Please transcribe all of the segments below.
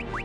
you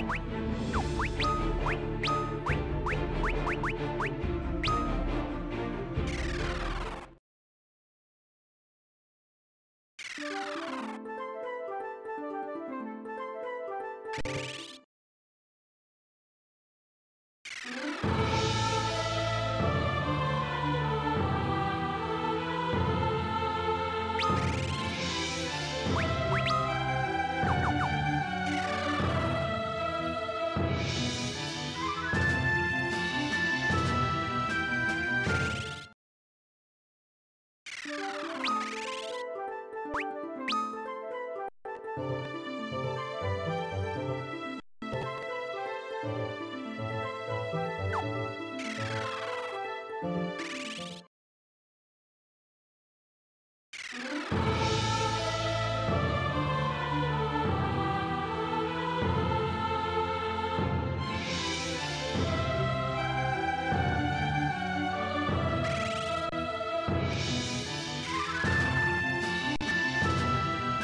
You